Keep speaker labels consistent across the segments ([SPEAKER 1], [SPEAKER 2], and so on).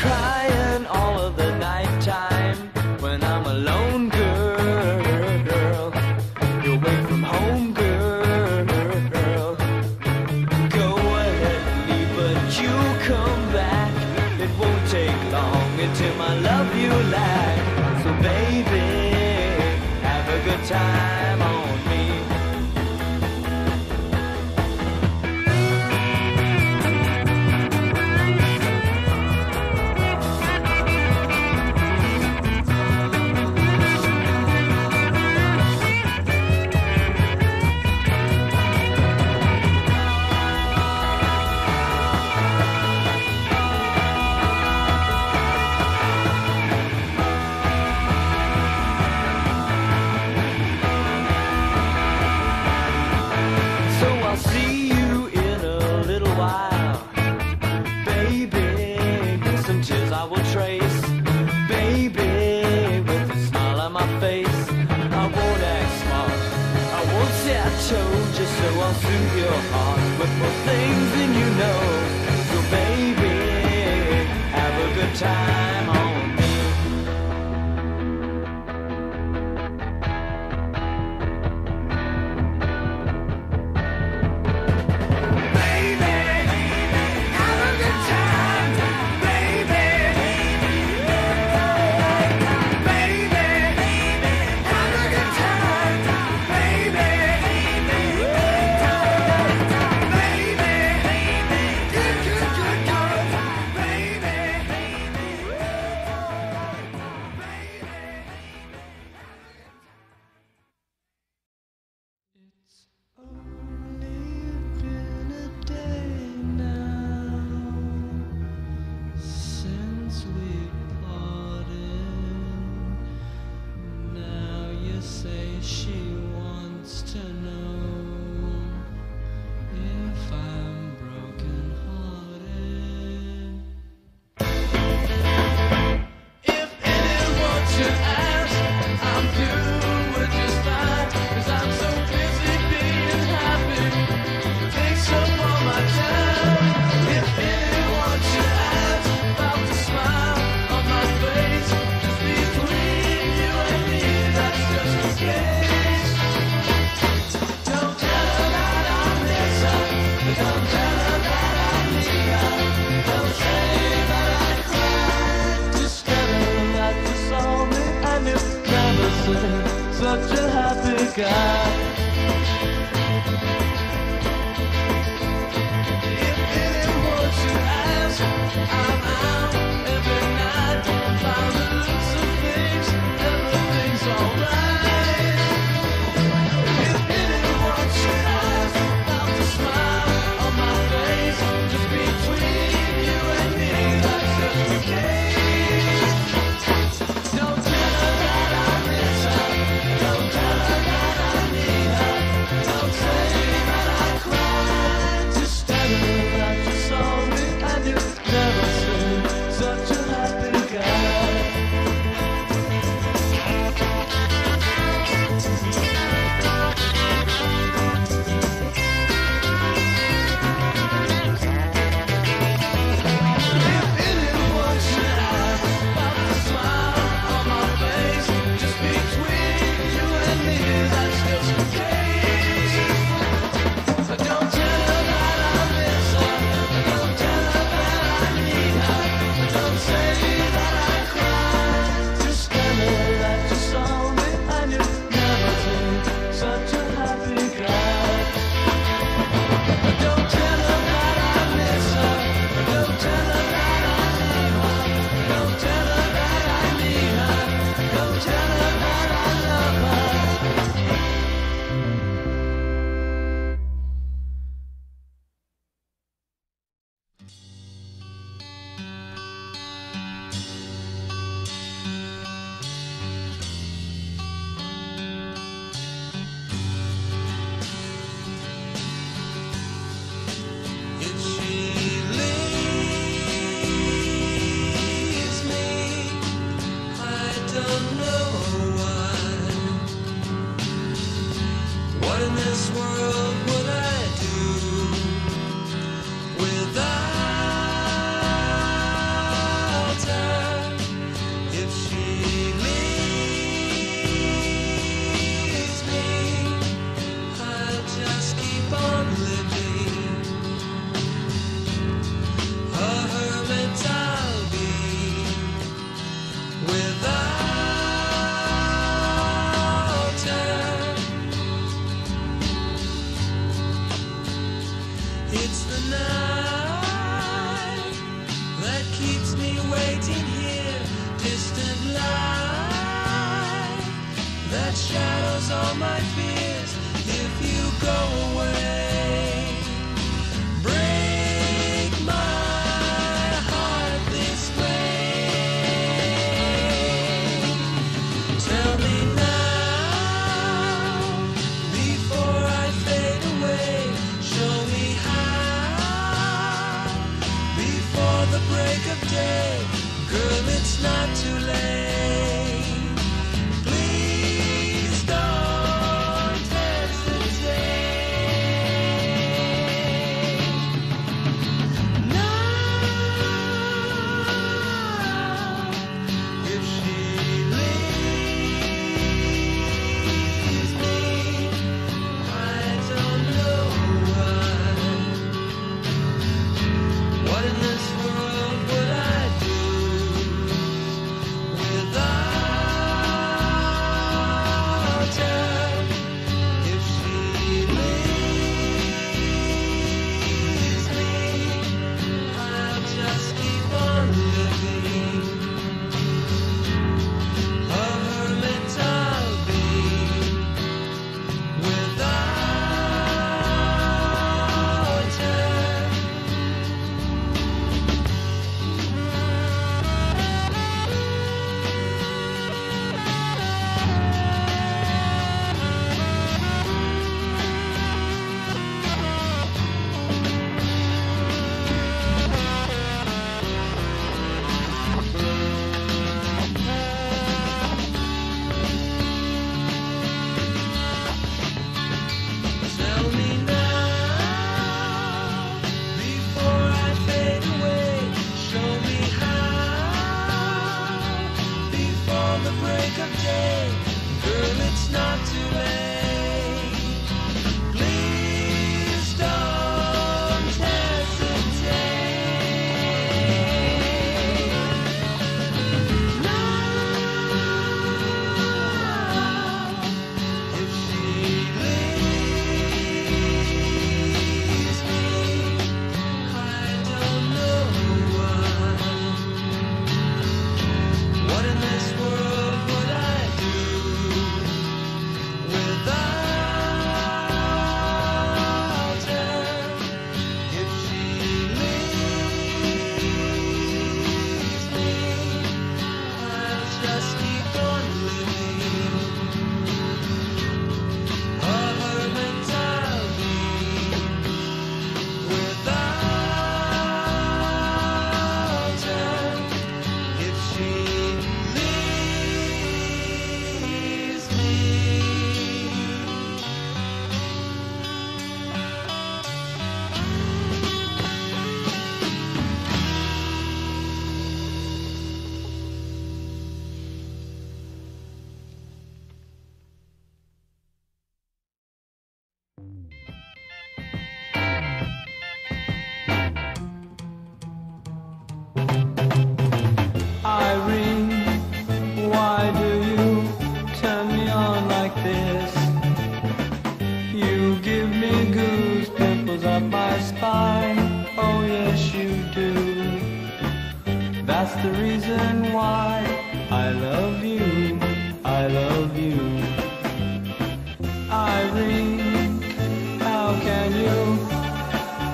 [SPEAKER 1] I'll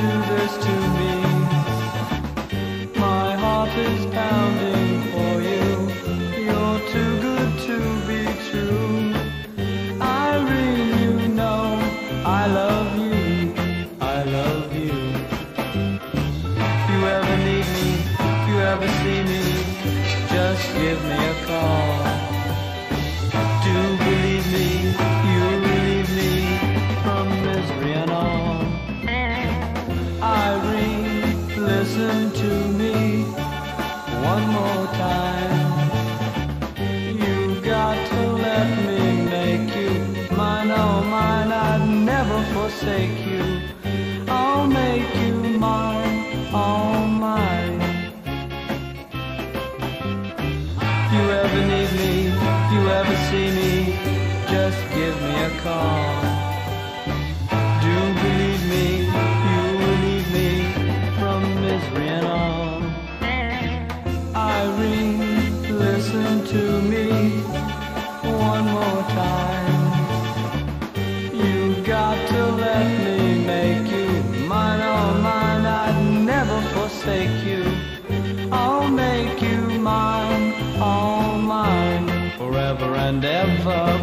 [SPEAKER 2] do this
[SPEAKER 1] to me? My heart is pounding ever need me, if you ever see me, just give me a call. Love.